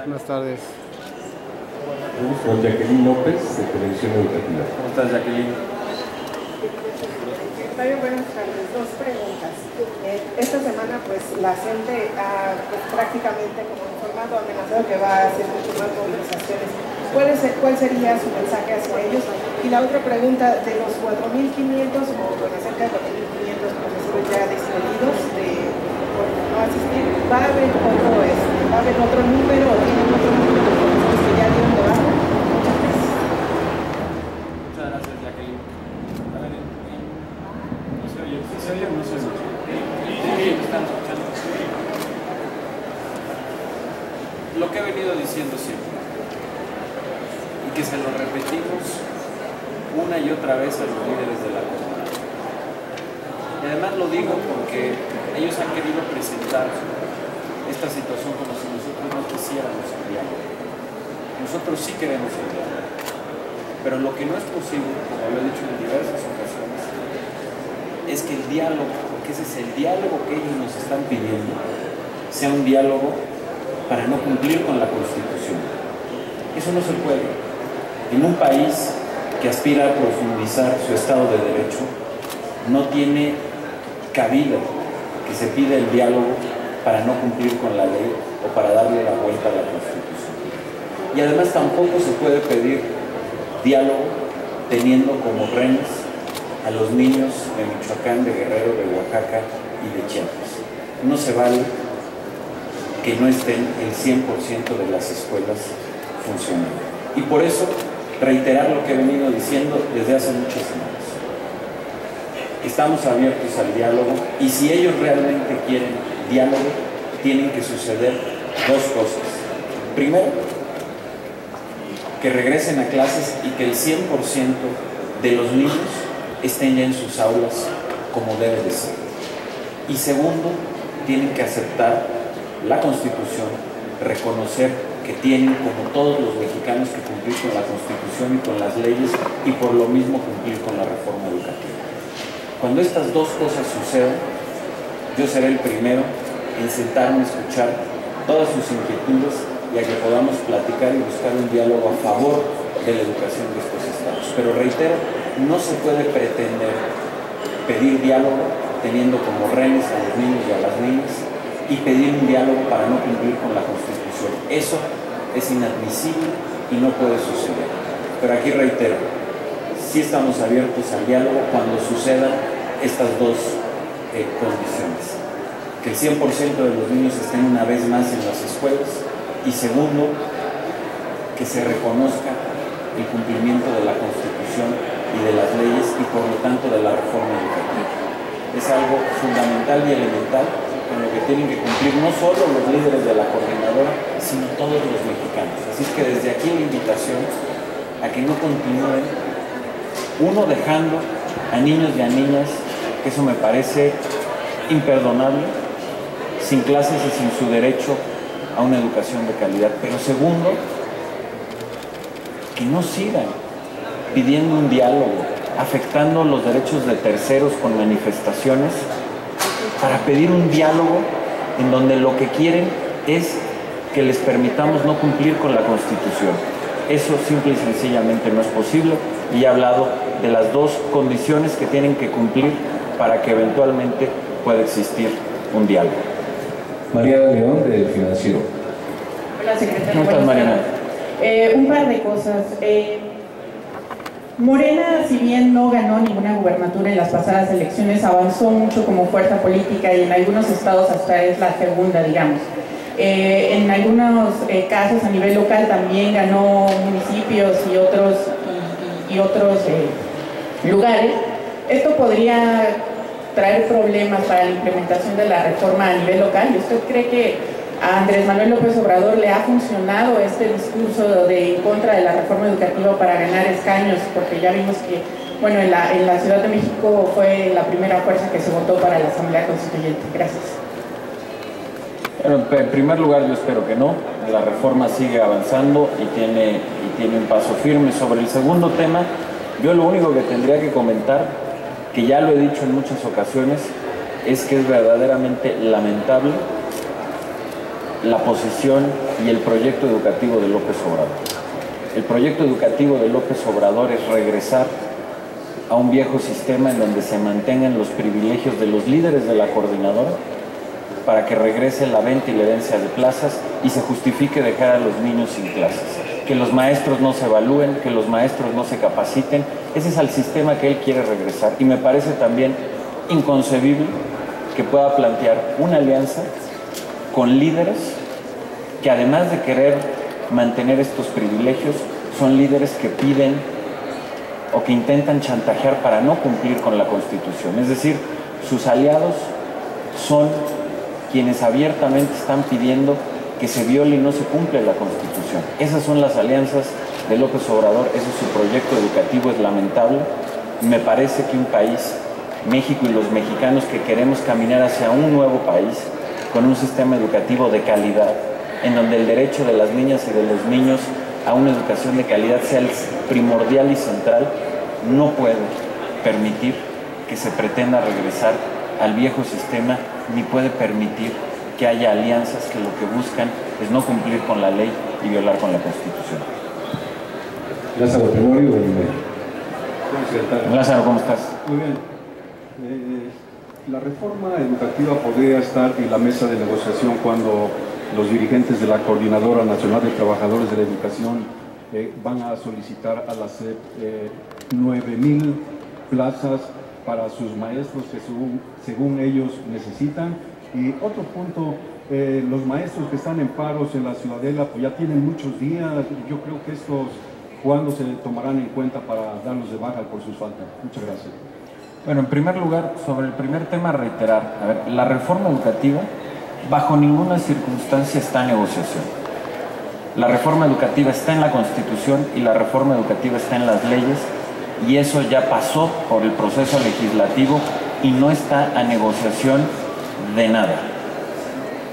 Buenas tardes. Con Jacqueline López, de Televisión Educativa. ¿Cómo estás, Jacqueline? Mario, buenas tardes. Dos preguntas. Eh, esta semana, pues, la gente ha pues, prácticamente como informado, amenazado que va a hacer mucho más movilizaciones. ¿Cuál, es, ¿Cuál sería su mensaje hacia ellos? Y la otra pregunta, de los 4.500 o bueno, cerca de 4.500 profesores ya despedidos no asistir, ¿va a haber otro, este, ¿va a haber otro número o tienen otro número de profesores que ya dieron de baja? Muchas gracias. Muchas gracias, Jacqueline. A ver, eh, ¿no se oye? ¿Sí se oye o no se oye? Sí, están escuchando. Lo que he venido diciendo siempre, y que se lo repetimos una y otra vez a los líderes de la comunidad. Y además lo digo porque ellos han querido presentar esta situación como si nosotros no quisiéramos el diálogo. Nosotros sí queremos el diálogo. Pero lo que no es posible, como lo he dicho en diversas ocasiones, es que el diálogo, porque ese es el diálogo que ellos nos están pidiendo, sea un diálogo para no cumplir con la Constitución. Eso no se puede. En un país que aspira a profundizar su Estado de Derecho, no tiene cabida que se pida el diálogo para no cumplir con la ley o para darle la vuelta a la Constitución. Y además tampoco se puede pedir diálogo teniendo como renos a los niños de Michoacán, de Guerrero, de Oaxaca y de Chiapas. No se vale que no estén el 100% de las escuelas funcionando. Y por eso reiterar lo que he venido diciendo desde hace muchas semanas. Estamos abiertos al diálogo y si ellos realmente quieren diálogo, tienen que suceder dos cosas. Primero, que regresen a clases y que el 100% de los niños estén ya en sus aulas como debe de ser. Y segundo, tienen que aceptar la Constitución, reconocer que tienen, como todos los mexicanos, que cumplir con la Constitución y con las leyes y por lo mismo cumplir con la reforma educativa. Cuando estas dos cosas sucedan, yo seré el primero en sentarme a escuchar todas sus inquietudes y a que podamos platicar y buscar un diálogo a favor de la educación de estos estados. Pero reitero, no se puede pretender pedir diálogo teniendo como renes a los niños y a las niñas y pedir un diálogo para no cumplir con la Constitución. Eso es inadmisible y no puede suceder. Pero aquí reitero, sí estamos abiertos al diálogo cuando sucedan estas dos eh, condiciones. Que el 100% de los niños estén una vez más en las escuelas y segundo, que se reconozca el cumplimiento de la Constitución y de las leyes y por lo tanto de la reforma educativa. Es algo fundamental y elemental con lo que tienen que cumplir no solo los líderes de la coordinadora, sino todos los mexicanos. Así es que desde aquí la invitación a que no continúen, uno dejando a niños y a niñas, que eso me parece imperdonable, sin clases y sin su derecho a una educación de calidad. Pero segundo, que no sigan pidiendo un diálogo, afectando los derechos de terceros con manifestaciones, para pedir un diálogo en donde lo que quieren es que les permitamos no cumplir con la Constitución. Eso simple y sencillamente no es posible y he hablado de las dos condiciones que tienen que cumplir para que eventualmente pueda existir un diálogo. Mariana León, del Financiero. Hola, secretario. ¿Cómo estás, Mariana? Eh, un par de cosas. Eh, Morena, si bien no ganó ninguna gubernatura en las pasadas elecciones, avanzó mucho como fuerza política y en algunos estados hasta es la segunda, digamos. Eh, en algunos eh, casos a nivel local también ganó municipios y otros, y, y- y otros eh, lugares. Esto podría traer problemas para la implementación de la reforma a nivel local. ¿Y usted cree que a Andrés Manuel López Obrador le ha funcionado este discurso de en contra de la reforma educativa para ganar escaños? Porque ya vimos que, bueno, en la, en la Ciudad de México fue la primera fuerza que se votó para la Asamblea Constituyente. Gracias. Bueno, en primer lugar yo espero que no, la reforma sigue avanzando y tiene, y tiene un paso firme. Sobre el segundo tema, yo lo único que tendría que comentar, que ya lo he dicho en muchas ocasiones, es que es verdaderamente lamentable la posición y el proyecto educativo de López Obrador. El proyecto educativo de López Obrador es regresar a un viejo sistema en donde se mantengan los privilegios de los líderes de la coordinadora para que regrese la venta y la herencia de plazas y se justifique dejar a los niños sin clases. Que los maestros no se evalúen, que los maestros no se capaciten. Ese es el sistema que él quiere regresar. Y me parece también inconcebible que pueda plantear una alianza con líderes que además de querer mantener estos privilegios, son líderes que piden o que intentan chantajear para no cumplir con la Constitución. Es decir, sus aliados son quienes abiertamente están pidiendo que se viole y no se cumple la Constitución. Esas son las alianzas de López Obrador, ese es su proyecto educativo, es lamentable. Me parece que un país, México y los mexicanos que queremos caminar hacia un nuevo país, con un sistema educativo de calidad, en donde el derecho de las niñas y de los niños a una educación de calidad sea primordial y central, no puede permitir que se pretenda regresar al viejo sistema, ni puede permitir que haya alianzas que lo que buscan es no cumplir con la ley y violar con la Constitución. Lázaro Tenorio, Lázaro, ¿cómo estás? Muy bien. Eh, la reforma educativa podría estar en la mesa de negociación cuando los dirigentes de la Coordinadora Nacional de Trabajadores de la Educación eh, van a solicitar a la SEP eh, 9.000 plazas para sus maestros que según, según ellos necesitan. Y otro punto, eh, los maestros que están en paros en la Ciudadela pues ya tienen muchos días. Yo creo que estos, ¿cuándo se tomarán en cuenta para darlos de baja por sus faltas? Muchas gracias. Bueno, en primer lugar, sobre el primer tema, reiterar, a ver, la reforma educativa bajo ninguna circunstancia está en negociación. La reforma educativa está en la Constitución y la reforma educativa está en las leyes y eso ya pasó por el proceso legislativo y no está a negociación de nada.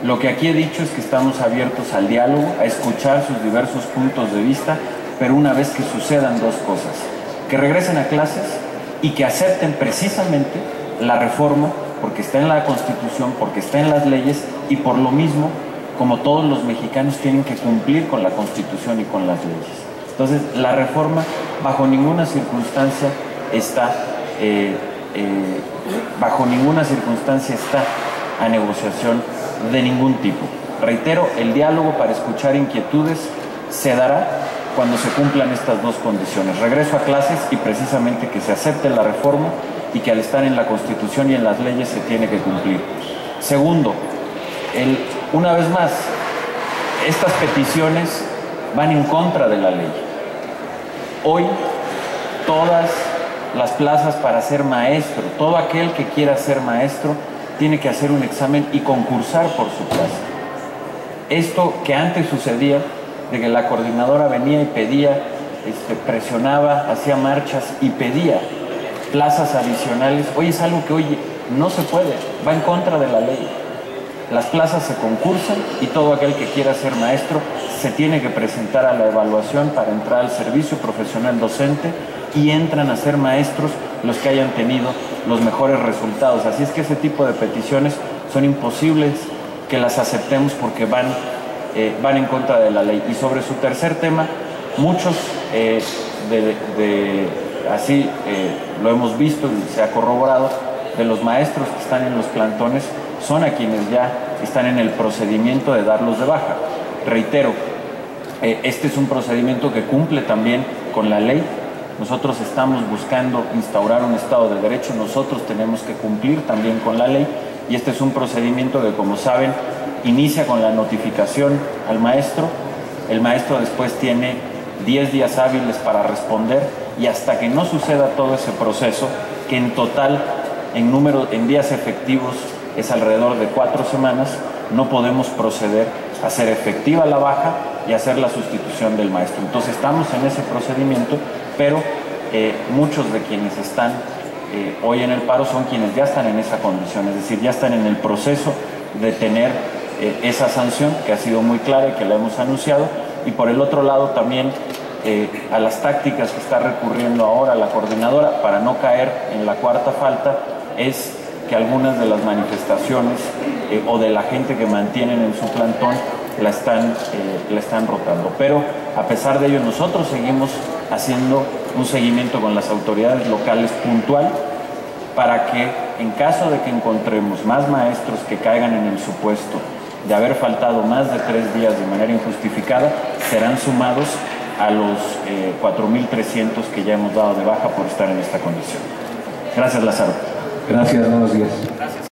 Lo que aquí he dicho es que estamos abiertos al diálogo, a escuchar sus diversos puntos de vista, pero una vez que sucedan dos cosas, que regresen a clases y que acepten precisamente la reforma porque está en la Constitución, porque está en las leyes y por lo mismo, como todos los mexicanos tienen que cumplir con la Constitución y con las leyes. Entonces, la reforma bajo ninguna circunstancia está, eh, eh, bajo ninguna circunstancia está a negociación de ningún tipo. Reitero, el diálogo para escuchar inquietudes se dará cuando se cumplan estas dos condiciones. Regreso a clases y precisamente que se acepte la reforma y que al estar en la Constitución y en las leyes se tiene que cumplir. Segundo, una vez más, estas peticiones van en contra de la ley. Hoy todas las plazas para ser maestro, todo aquel que quiera ser maestro tiene que hacer un examen y concursar por su plaza. Esto que antes sucedía, de que la coordinadora venía y pedía, este, presionaba, hacía marchas y pedía plazas adicionales, hoy es algo que hoy no se puede, va en contra de la ley. Las plazas se concursan y todo aquel que quiera ser maestro se tiene que presentar a la evaluación para entrar al servicio profesional docente y entran a ser maestros los que hayan tenido los mejores resultados. Así es que ese tipo de peticiones son imposibles que las aceptemos porque van, eh, van en contra de la ley. Y sobre su tercer tema, muchos eh, de, así eh, lo hemos visto y se ha corroborado, de los maestros que están en los plantones son a quienes ya están en el procedimiento de darlos de baja. Reitero, este es un procedimiento que cumple también con la ley nosotros estamos buscando instaurar un Estado de Derecho, nosotros tenemos que cumplir también con la ley y este es un procedimiento que, como saben, inicia con la notificación al maestro, el maestro después tiene 10 días hábiles para responder y hasta que no suceda todo ese proceso, que en total, en número, en días efectivos, es alrededor de cuatro semanas, no podemos proceder a hacer efectiva la baja y hacer la sustitución del maestro. Entonces estamos en ese procedimiento pero eh, muchos de quienes están eh, hoy en el paro son quienes ya están en esa condición, es decir, ya están en el proceso de tener eh, esa sanción que ha sido muy clara y que la hemos anunciado, y por el otro lado también a las tácticas que está recurriendo ahora la coordinadora para no caer en la cuarta falta es que algunas de las manifestaciones o de la gente que mantienen en su plantón la están, la están rotando. Pero a pesar de ello nosotros seguimos haciendo un seguimiento con las autoridades locales puntual para que en caso de que encontremos más maestros que caigan en el supuesto de haber faltado más de tres días de manera injustificada, serán sumados a los 4.300 que ya hemos dado de baja por estar en esta condición. Gracias, Lázaro. Gracias, buenos días.